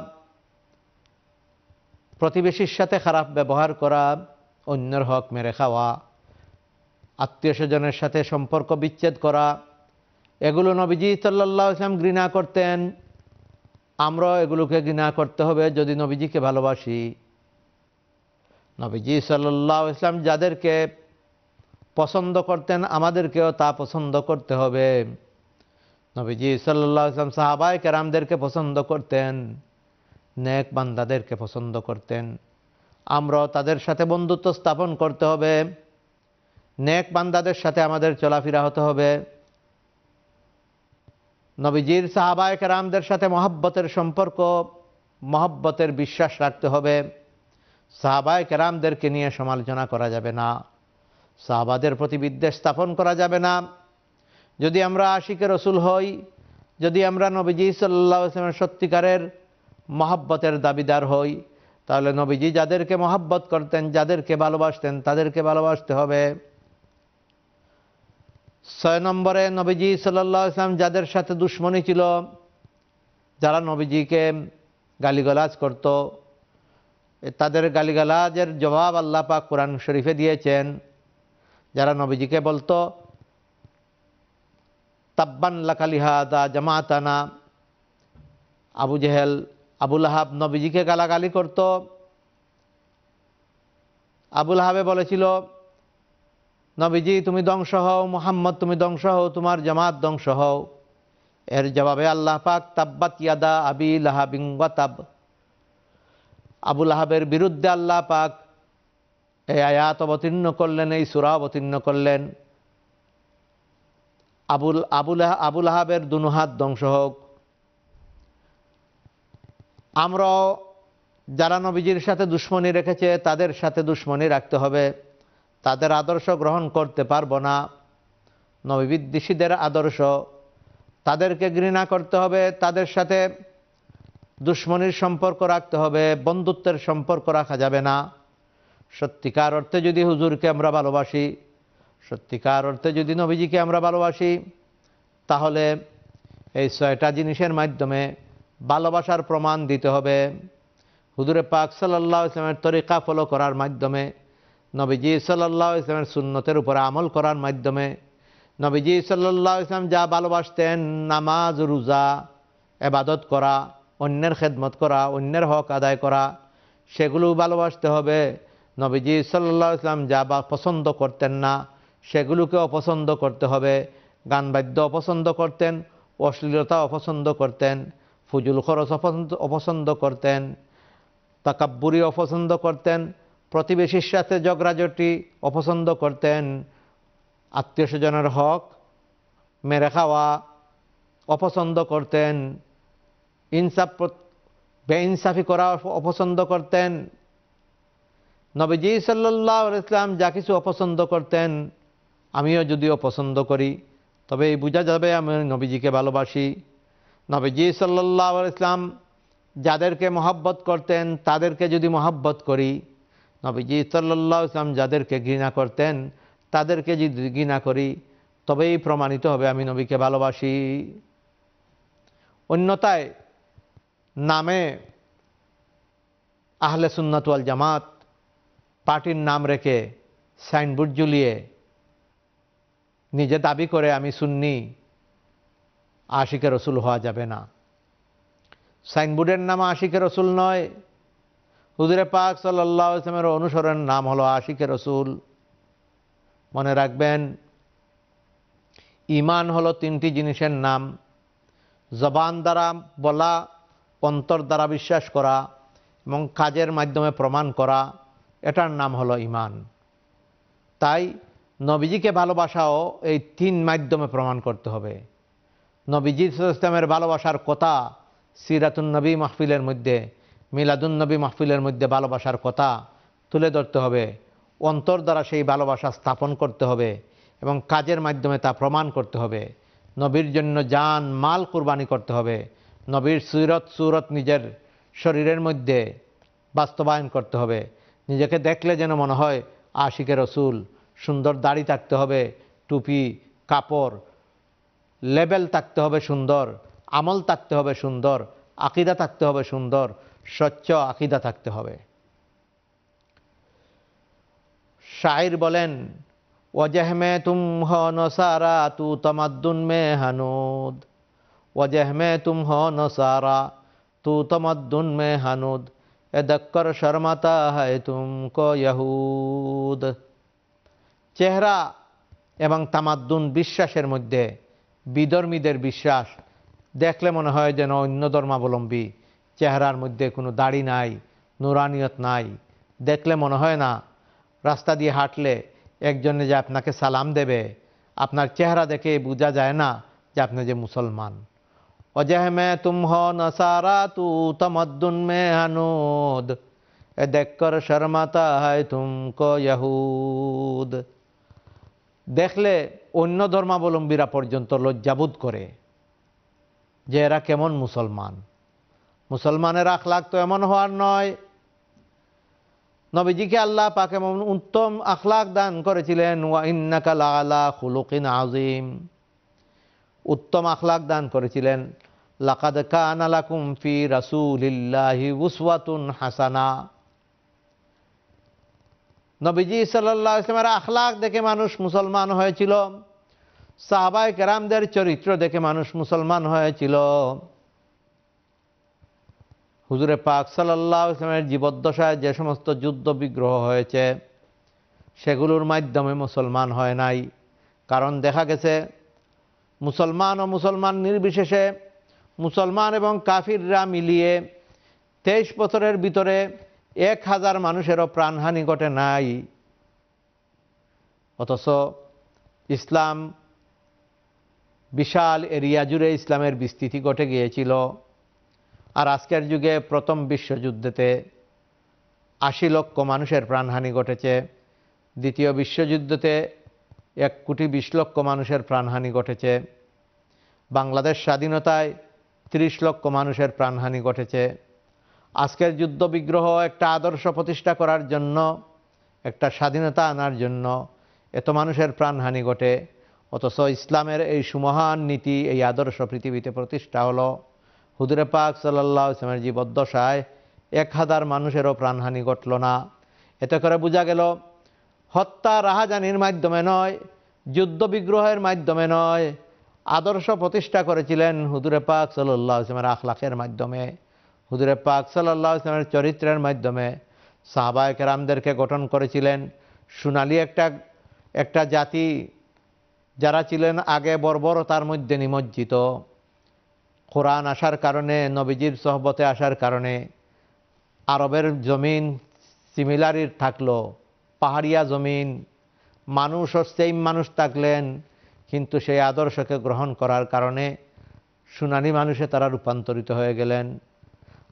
প্রতিবেশীর সাথে খারাপ ব্যবহার করা, অন্যের হক মেরে খাওয়া, আত্মীয় স্বজনের সাথে সম্পর্ক বিচ্ছেদ করা, এগুলো নবীজি সাল্লাহ ইসলাম ঘৃণা করতেন। আমরা এগুলোকে ঘৃণা করতে হবে যদি নবীজিকে ভালোবাসি। নবীজি সাল্লাহ ইসলাম যাদেরকে পছন্দ করতেন, আমাদেরকেও তা পছন্দ করতে হবে। নবীজি সাল্লাহ ইসলাম সাহাবাই কেরামদেরকে পছন্দ করতেন, নেক বান্দাদেরকে পছন্দ করতেন। আমরাও তাদের সাথে বন্ধুত্ব স্থাপন করতে হবে, নেক বান্দাদের সাথে আমাদের চলাফেরা হতে হবে। নবীজির সাহাবায় কেরামদের সাথে মহাব্বতের সম্পর্ক, মহব্বতের বিশ্বাস রাখতে হবে। সাহাবায় কেরামদেরকে নিয়ে সমালোচনা করা যাবে না। সাহাবাদের প্রতি বিদ্বেষ স্থাপন করা যাবে না। যদি আমরা আশিকে রসুল হই, যদি আমরা নবীজি সাল্লাহ আসলামের সত্যিকারের মহাব্বতের দাবিদার হই, তাহলে নবীজি যাদেরকে মহাব্বত করতেন, যাদেরকে ভালোবাসতেন, তাদেরকে ভালোবাসতে হবে। ছয় নম্বরে নবীজি সাল্লাহ ইসলাম যাদের সাথে দুশ্মনী ছিল, যারা নবীজিকে গালিগালাজ করত তাদের গালিগালাজের জবাব আল্লাহ কোরআন শরীফে দিয়েছেন। যারা নবীজিকে বলতো, তাব্বান লাকালিহাদা জামাতানা। আবু জেহেল আবুল আহাব নবীজিকে গালাগালি করত। আবুল আহাবে বলেছিল, নবীজি, তুমি ধ্বংস হও, মোহাম্মদ, তুমি ধ্বংস হও, তোমার জামাত ধ্বংস হও। এর জবাবে আল্লাহ পাক, তাব্বাত ইয়াদা আবি লাহাবিংবাতাব আবুল আহাবের বিরুদ্ধে আল্লাহ পাক এই আয়াত অবতীর্ণ করলেন, এই সুরা অবতীর্ণ করলেন। আবুল আবুল আবুল আহাবের দুনুহাত ধ্বংস হোক। আমরাও যারা নবীজির সাথে দুশ্মনী রেখেছে, তাদের সাথে দুশ্মনী রাখতে হবে। তাদের আদর্শ গ্রহণ করতে পারব না। নবীবিদ্বেষীদের আদর্শ, তাদেরকে ঘৃণা করতে হবে, তাদের সাথে দুশ্মনির সম্পর্ক রাখতে হবে, বন্ধুত্বের সম্পর্ক রাখা যাবে না। সত্যিকার অর্থে যদি হুজুরকে আমরা ভালোবাসি, সত্যিকার অর্থে যদি নবীজিকে আমরা ভালোবাসি, তাহলে এই ছয়টা জিনিসের মাধ্যমে ভালোবাসার প্রমাণ দিতে হবে। হুজুরে পাক সাল্লাহ ইসলামের তরিকা ফলো করার মাধ্যমে, নবীজি সাল্লাহ ইসলামের সুন্নতের উপরে আমল করার মাধ্যমে, নবীজি সাল্লাহ ইসলাম যা ভালোবাসতেন, নামাজ, রোজা, এবাদত করা, অন্যের খেদমত করা, অন্যের হক আদায় করা সেগুলো ভালোবাসতে হবে। নবীজি সাল্লাহ ইসলাম যা বা পছন্দ করতেন না সেগুলোকে অপছন্দ করতে হবে। গান বাদ্য অপছন্দ করতেন অশ্লীলতা অপছন্দ করতেন, ফুজুল খরচ অপছন্দ করতেন তাকাব্বুরি অপছন্দ করতেন, প্রতিবেশীর সাথে জগরাজটি অপছন্দ করতেন, আত্মীয় স্বজনের হক, মেরে খাওয়া অপছন্দ করতেন, ইনসাফ বেইনসাফি করা অপছন্দ করতেন নবীজি সাল্লাহ ইসলাম যা কিছু অপছন্দ করতেন, আমিও যদিও পছন্দ করি, তবে এই বোঝা যাবে আমি নবীজিকে ভালোবাসি। নবীজি সাল্লাহ ইসলাম যাদেরকে মহাব্বত করতেন, তাদেরকে যদি মহাব্বত করি, নবীজি সাল্লাহ ইসলাম যাদেরকে ঘৃণা করতেন, তাদেরকে যদি ঘৃণা করি, তবেই প্রমাণিত হবে আমি নবীকে ভালোবাসি। অন্যতায় নামে আহলে সুন্নাতওয়াল জামাত পার্টির নাম রেখে সাইনবোর্ড ঝুলিয়ে নিজে দাবি করে আমি সুন্নি আশিকে রসুল হওয়া যাবে না। সাইনবোর্ডের নাম আশিকে রসুল নয়। হুজুরে পাক সাল্লাহ ইসলামের অনুসরণের নাম হলো আশিকে রসুল। মনে রাখবেন ইমান হলো তিনটি জিনিসের নাম। জবান দ্বারা বলা, অন্তর দ্বারা বিশ্বাস করা এবং কাজের মাধ্যমে প্রমাণ করা। এটার নাম হলো ইমান। তাই নবীজিকে ভালোবাসাও এই তিন মাধ্যমে প্রমাণ করতে হবে। নবীজি ইসলামের ভালোবাসার কথা সিরাতুন নবী মাহফিলের মধ্যে, মিলাদুন নবী মাহফিলের মধ্যে ভালোবাসার কথা তুলে ধরতে হবে। অন্তর দ্বারা সেই ভালোবাসা স্থাপন করতে হবে এবং কাজের মাধ্যমে তা প্রমাণ করতে হবে। নবীর জন্য যান মাল কুরবানি করতে হবে। নবীর সুরত সুরত নিজের শরীরের মধ্যে বাস্তবায়ন করতে হবে। নিজেকে দেখলে যেন মনে হয় আশিকে রসুল, সুন্দর দাড়ি থাকতে হবে, টুপি, কাপড়, লেবেল থাকতে হবে সুন্দর, আমল থাকতে হবে সুন্দর, আকিদা থাকতে হবে সুন্দর, স্বচ্ছ আকিদা থাকতে হবে। শাহির বলেন ওজেহমে তুম হ তু তমাদ্দুন মে হানুদ ওজেহমে তুম হ তু তমাদ্দুন মে হানুদ दक्कर शर्माता है तुमको यहूद চেহারা এবং তামাদ্দুন বিশ্বাসের মধ্যে বিধর্মীদের বিশ্বাস দেখলে মনে হয় যেন অন্য ধর্মাবলম্বী চেহারার মধ্যে কোনো দাড়ি নাই নুরানিয়ত নাই দেখলে মনে হয় না রাস্তা দিয়ে হাঁটলে একজনে যে আপনাকে সালাম দেবে আপনার চেহারা দেখে বোঝা যায় না যে আপনি যে মুসলমান তুম হ নসারা তু তমদ্দুন মে হানুদ এ দেখকর শর্মাতা হয় তুমকো ইহুদ দেখলে অন্য ধর্মাবলম্বীরা পর্যন্ত লজ্জাবোধ করে যে এরা কেমন মুসলমান। মুসলমানের আখলাক তো এমন হওয়ার নয়। নবীজিকে আল্লাহ পাক উত্তম আখলাক দান করেছিলেন। ওয়া ইন্নাকা লাআলা খুলুকিন আজিম উত্তম আখলাক দান করেছিলেন। লাকাদ কানা ফি রাসূলিল্লাহি উসওয়াতুন হাসানা। নবীজি সাল্লাহ ইসলামের আখলাক দেখে মানুষ মুসলমান হয়েছিল। সাহাবাই কেরামদের চরিত্র দেখে মানুষ মুসলমান হয়েছিল। হুজুরে পাক সাল্লাহ জীবদ্দশায় যে সমস্ত যুদ্ধ বিগ্রহ হয়েছে, সেগুলোর মাধ্যমে মুসলমান হয় নাই। কারণ দেখা গেছে, মুসলমান ও মুসলমান নির্বিশেষে মুসলমান এবং কাফিররা মিলিয়ে তেইশ বছরের ভিতরে এক হাজার মানুষেরও প্রাণহানি ঘটে নাই। অথচ ইসলাম বিশাল এরিয়া জুড়ে ইসলামের বিস্তৃতি ঘটে গিয়েছিল। আর আজকের যুগে প্রথম বিশ্বযুদ্ধেতে আশি লক্ষ মানুষের প্রাণহানি ঘটেছে। দ্বিতীয় বিশ্বযুদ্ধতে এক কোটি বিশ লক্ষ মানুষের প্রাণহানি ঘটেছে। বাংলাদেশ স্বাধীনতায় ত্রিশ লক্ষ মানুষের প্রাণহানি ঘটেছে। আজকের যুদ্ধ বিগ্রহ একটা আদর্শ প্রতিষ্ঠা করার জন্য, একটা স্বাধীনতা আনার জন্য এত মানুষের প্রাণহানি ঘটে। অথচ ইসলামের এই সুমহান নীতি, এই আদর্শ পৃথিবীতে প্রতিষ্ঠা হলো। হুদুরে পাক সাল্লাহ ইসলামের জীবদ্দশায় এক হাজার মানুষেরও প্রাণহানি ঘটল না। এতে করে বোঝা গেল, হত্যা রাহাজানির মাধ্যমে নয় যুদ্ধ বিগ্রহের মাধ্যমে নয় আদর্শ প্রতিষ্ঠা করেছিলেন হুদুরে পাক সাল্লাহ ইসলামের আখলাখের মাধ্যমে। হুদুরে পাক সাল্লাহ ইসলামের চরিত্রের মাধ্যমে সাহাবায় কেরামদেরকে গঠন করেছিলেন। সোনালি একটা একটা জাতি যারা ছিলেন আগে বর্বরতার মধ্যে নিমজ্জিত। কোরআন আসার কারণে, নবীজির সহবতে আসার কারণে আরবের জমিন সিমিলারির থাকল, পাহাড়িয়া জমিন, মানুষ ও সেম মানুষ থাকলেন কিন্তু সেই আদর্শকে গ্রহণ করার কারণে সুনানি মানুষে তারা রূপান্তরিত হয়ে গেলেন।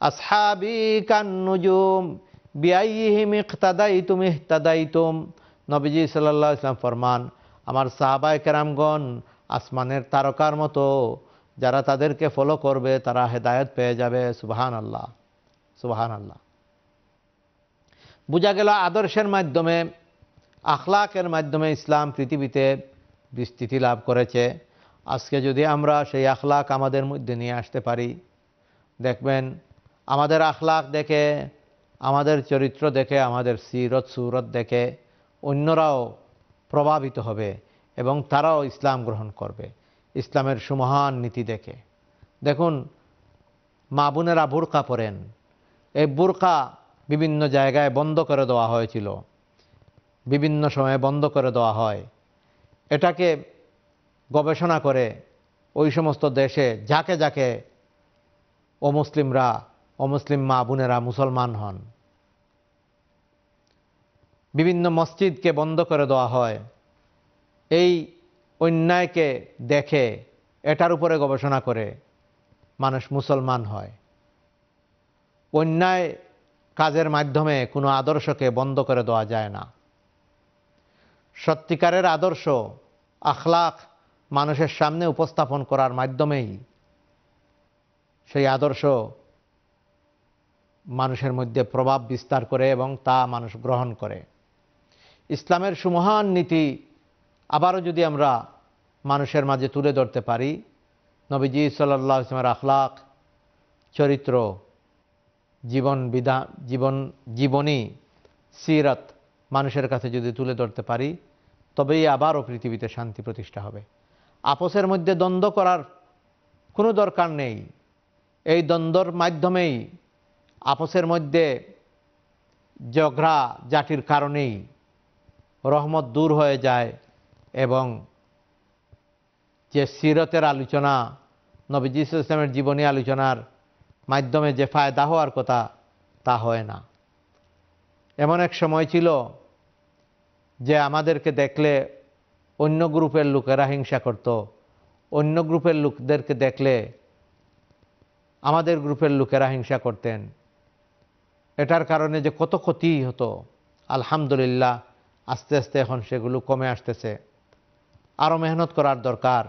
আসহাবি কান্নুজুম বিআইহিম ইখতাদাইতুম ইহতাদাইতুম। নবীজি আলাইহি ইসলাম ফরমান, আমার সাহাবায়ে কেরামগণ আসমানের তারকার মতো, যারা তাদেরকে ফলো করবে, তারা হেদায়েত পেয়ে যাবে। সুবাহান আল্লাহ সুবাহান আল্লাহ বোঝা গেল আদর্শের মাধ্যমে, আখলাকের মাধ্যমে ইসলাম পৃথিবীতে বিস্তৃতি লাভ করেছে। আজকে যদি আমরা সেই আখলাক আমাদের মধ্যে নিয়ে আসতে পারি, দেখবেন আমাদের আখলাক দেখে, আমাদের চরিত্র দেখে, আমাদের সিরত, সুরত দেখে অন্যরাও প্রভাবিত হবে এবং তারাও ইসলাম গ্রহণ করবে, ইসলামের সুমহান নীতি দেখে। দেখুন, মা বোনেরা বোরকা পরেন। এই বোরকা বিভিন্ন জায়গায় বন্ধ করে দেওয়া হয়েছিল। বিভিন্ন সময়ে বন্ধ করে দেওয়া হয়। এটাকে গবেষণা করে ওই সমস্ত দেশে যাকে যাকে অমুসলিমরা, অমুসলিম মা বোনেরা মুসলমান হন। বিভিন্ন মসজিদকে বন্ধ করে দেওয়া হয়। এই অন্যায়কে দেখে এটার উপরে গবেষণা করে মানুষ মুসলমান হয়। অন্যায় কাজের মাধ্যমে কোনো আদর্শকে বন্ধ করে দেওয়া যায় না। সত্যিকারের আদর্শ, আখলাখ মানুষের সামনে উপস্থাপন করার মাধ্যমেই সেই আদর্শ মানুষের মধ্যে প্রভাব বিস্তার করে এবং তা মানুষ গ্রহণ করে। ইসলামের সুমহান নীতি আবারও যদি আমরা মানুষের মাঝে তুলে ধরতে পারি, নবীজি সাল্লাহ ইসলামের আখলাখ, চরিত্র, জীবন বিধা, জীবন, জীবনী, সিরত মানুষের কাছে যদি তুলে ধরতে পারি তবেই আবারও পৃথিবীতে শান্তি প্রতিষ্ঠা হবে। আপোসের মধ্যে দ্বন্দ্ব করার কোনো দরকার নেই। এই দ্বন্দ্বর মাধ্যমেই আপোসের মধ্যে ঝগড়া জাতির কারণেই রহমত দূর হয়ে যায় এবং যে সিরতের আলোচনা নবীজি ইসলামের জীবনী আলোচনার মাধ্যমে যে ফায়দা হওয়ার কথা তা হয় না। এমন এক সময় ছিল যে আমাদেরকে দেখলে অন্য গ্রুপের লোকেরা হিংসা করত, অন্য গ্রুপের লোকদেরকে দেখলে আমাদের গ্রুপের লোকেরা হিংসা করতেন। এটার কারণে যে কত ক্ষতি হতো, আলহামদুলিল্লাহ আস্তে আস্তে এখন সেগুলো কমে আসতেছে। আরও মেহনত করার দরকার।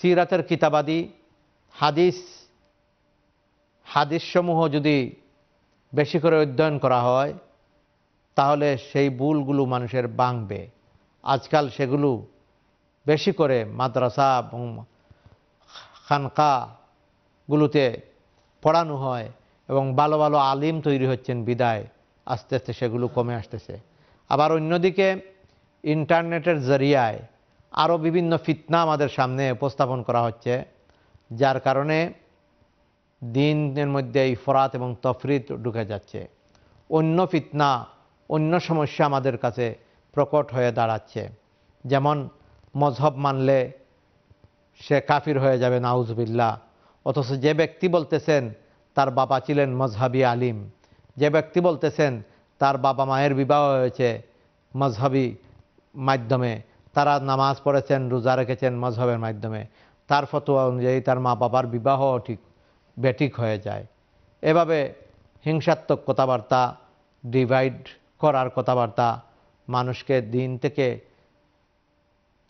সিরাতের কিতাবাদি, হাদিস, হাদিসসমূহ যদি বেশি করে অধ্যয়ন করা হয় তাহলে সেই ভুলগুলো মানুষের বাংবে আজকাল সেগুলো বেশি করে মাদ্রাসা এবং খানকাগুলোতে পড়ানো হয় এবং ভালো ভালো আলিম তৈরি হচ্ছেন বিদায়। আস্তে আস্তে সেগুলো কমে আসতেছে। আবার অন্যদিকে ইন্টারনেটের জরিয়ায় আরও বিভিন্ন ফিতনা আমাদের সামনে উপস্থাপন করা হচ্ছে, যার কারণে দিনের মধ্যে এই ফরাত এবং তফরিত ঢুকে যাচ্ছে। অন্য ফিতনা অন্য সমস্যা আমাদের কাছে প্রকট হয়ে দাঁড়াচ্ছে। যেমন মজহব মানলে সে কাফির হয়ে যাবে নাউজবিল্লা অথচ যে ব্যক্তি বলতেছেন, তার বাবা ছিলেন মজহাবি আলিম। যে ব্যক্তি বলতেছেন, তার বাবা মায়ের বিবাহ হয়েছে মজহাবি মাধ্যমে। তারা নামাজ পড়েছেন, রোজা রেখেছেন মজহবের মাধ্যমে। তার ফতোয়া অনুযায়ী তার মা বাবার বিবাহ ঠিক, বেঠিক হয়ে যায়। এভাবে হিংসাত্মক কথাবার্তা ডিভাইড করার কথাবার্তা, মানুষকে দিন থেকে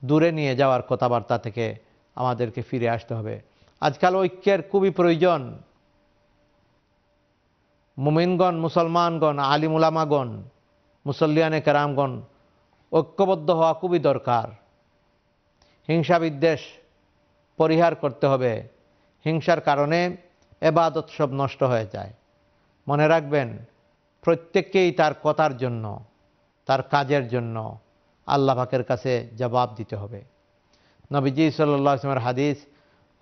দূরে নিয়ে যাওয়ার কথাবার্তা থেকে আমাদেরকে ফিরে আসতে হবে। আজকাল ঐক্যের খুবই প্রয়োজন। মুমিনগণ, মুসলমানগণ আলিমুলামাগণ মুসল্লিয়ানে কেরামগণ, ঐক্যবদ্ধ হওয়া খুবই দরকার। হিংসা বিদ্বেষ পরিহার করতে হবে। হিংসার কারণে এবাদত সব নষ্ট হয়ে যায়। মনে রাখবেন প্রত্যেককেই তার কথার জন্য, তার কাজের জন্য আল্লাহ পাকের কাছে জবাব দিতে হবে। নবীজি সাল্লাহ হাদিস,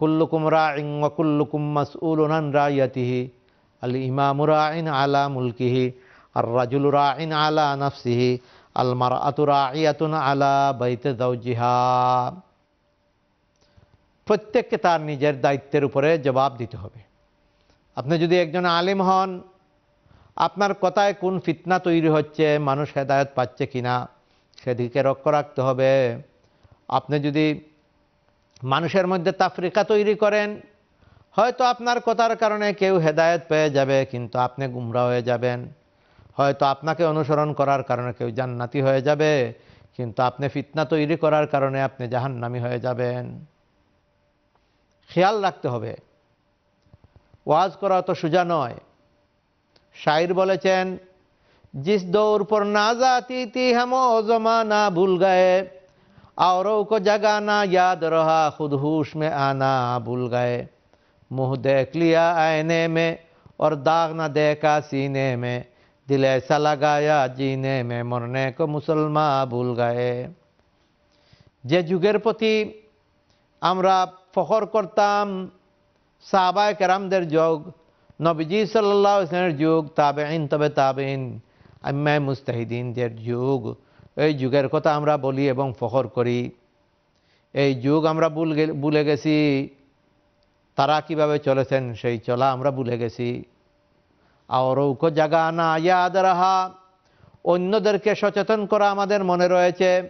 কুল্লুকুম রাইং কুল্লুকুম মাসউলুনান রাইয়াতিহি আল ইমামুরা আইন আলা মুলকিহি আর রাজুলুরা আইন আলা নফসিহি আল মার আতুরা আইয়াতুন আলা বাইতে দাউজিহা প্রত্যেককে তার নিজের দায়িত্বের উপরে জবাব দিতে হবে। আপনি যদি একজন আলিম হন আপনার কথায় কোন ফিতনা তৈরি হচ্ছে, মানুষ হেদায়ত পাচ্ছে কিনা, সেদিকে লক্ষ্য রাখতে হবে। আপনি যদি মানুষের মধ্যে তাফরিকা তৈরি করেন, হয়তো আপনার কথার কারণে কেউ হেদায়ত পেয়ে যাবে, কিন্তু আপনি গুমরা হয়ে যাবেন। হয়তো আপনাকে অনুসরণ করার কারণে কেউ জান্নাতি হয়ে যাবে, কিন্তু আপনি ফিতনা তৈরি করার কারণে আপনি জাহান্নামি হয়ে যাবেন। খেয়াল রাখতে হবে। ওয়াজ করা তো সোজা নয়। شاعر বলেছেন جس دور پر نہ جاتی تھی ہم او زمانہ بھول گئے اوروں کو جگانا یاد رہا خود ہوش میں آنا بھول گئے منہ دیکھ لیا آئینے میں اور داغ نہ دیکھا سینے میں دل ایسا لگایا جینے میں مرنے کو مسلمان بھول گئے جے جگر پتی ہمرا فخر کرتام صحابہ کرم در جوگ নবীজি সাল্লাহ ইসলামের যুগ তাবেইন তবে তাবেইন আম্মায় মুস্তাহিদিনদের যুগ। এই যুগের কথা আমরা বলি এবং ফখর করি। এই যুগ আমরা ভুল গেছি। তারা কীভাবে চলেছেন সেই চলা আমরা ভুলে গেছি। আরৌক জাগা না ইয়াদ রাহা। অন্যদেরকে সচেতন করা আমাদের মনে রয়েছে।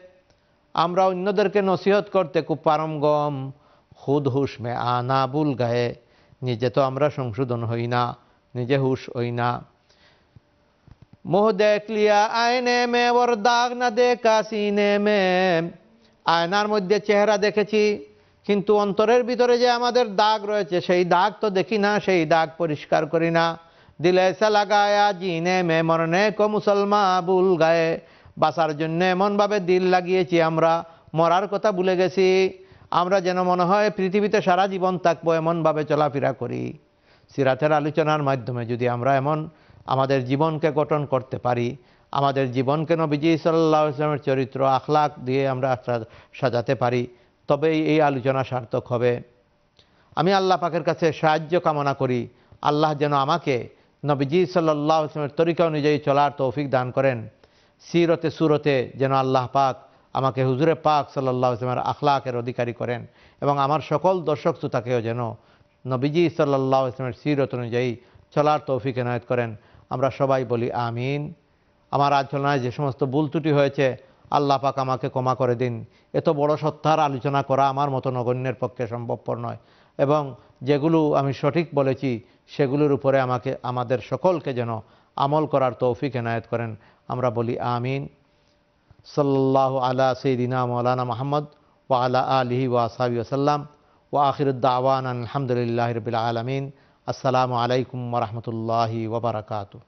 আমরা অন্যদেরকে নসিহত করতে খুব পারঙ্গম খুদ হুশ মে আনা ভুল গায়ে। নিজে তো আমরা সংশোধন হই না, নিজে হুশ হই না। মোহ দেখ লিয়া আয়নে মে, ওর দাগ না দেখা সিনে মে। আয়নার মধ্যে চেহারা দেখেছি, কিন্তু অন্তরের ভিতরে যে আমাদের দাগ রয়েছে, সেই দাগ তো দেখি না, সেই দাগ পরিষ্কার করি না। দিলে এসা লাগায়া জিনে মে মরনে কো মুসলমা বুল গায়ে। বাসার জন্য এমনভাবে দিল লাগিয়েছি আমরা, মরার কথা ভুলে গেছি। আমরা যেন মনে হয় পৃথিবীতে সারা জীবন থাকব, এমনভাবে চলাফেরা করি। সিরাতের আলোচনার মাধ্যমে যদি আমরা এমন আমাদের জীবনকে গঠন করতে পারি, আমাদের জীবনকে নবীজি সাল্লাহ ইসলামের চরিত্র, আখলাক দিয়ে আমরা সাজাতে পারি, তবেই এই আলোচনা সার্থক হবে। আমি আল্লাহ পাকের কাছে সাহায্য কামনা করি। আল্লাহ যেন আমাকে নবীজি সাল্লাহ ইসলামের তরিকা অনুযায়ী চলার তৌফিক দান করেন। সিরতে সুরতে যেন আল্লাহ পাক আমাকে হুজুরে পাক সাল্লাহ ইসলামের আখলাকের অধিকারী করেন এবং আমার সকল দর্শক শ্রোতাকেও যেন নবীজি সাল্লাহ ইসলামের সিরত অনুযায়ী চলার তৌফিক এনায়ত করেন। আমরা সবাই বলি আমিন। আমার আলোচনায় যে সমস্ত ভুল ত্রুটি হয়েছে, আল্লাহ পাক আমাকে ক্ষমা করে দিন। এত বড় সত্তার আলোচনা করা আমার মতো নগণ্যের পক্ষে সম্ভবপর নয় এবং যেগুলো আমি সঠিক বলেছি, সেগুলোর উপরে আমাকে, আমাদের সকলকে যেন আমল করার তৌফিক এনায়ত করেন। আমরা বলি আমিন। সাল্লাহ আলা সঈদিনা মৌলানা মাহমদ ও আলা আলিহি ওয়াসাবি ওসাল্লাম ও আখিরুদ্দাওয়ান আলহামদুলিল্লাহ রবিল আলমিন আসসালামু আলাইকুম ওরহমতুল্লাহি ওবরাকাতু